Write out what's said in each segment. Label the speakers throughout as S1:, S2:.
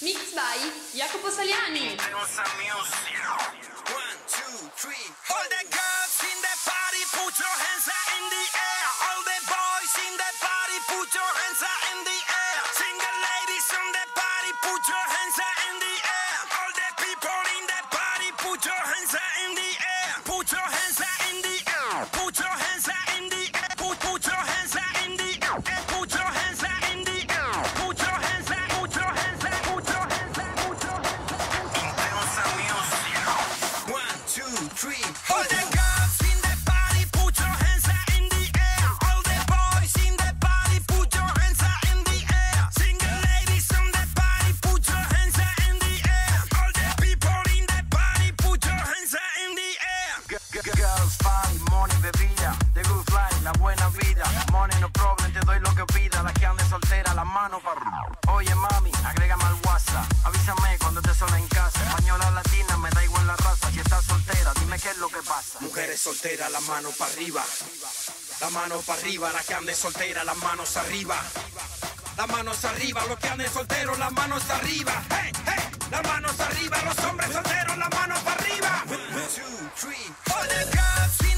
S1: Mixed by Jacopo Saliani.
S2: One, two, three. All the girls in the party, put your hands in the air. All the boys in the party, put your hands in the air. Single ladies in the party, put your hands in the air. All the people in the party, put your hands in the air. Put your hands in the air. Put your Mujeres solteras, la mano para arriba. La mano para arriba, la que ande soltera, las manos arriba. Las manos arriba, los que anden solteros, las manos arriba. Hey, hey, las manos arriba, los hombres solteros, las manos para arriba. One, two, three.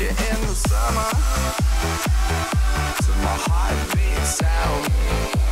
S3: you in the summer, to my heartbeat sound,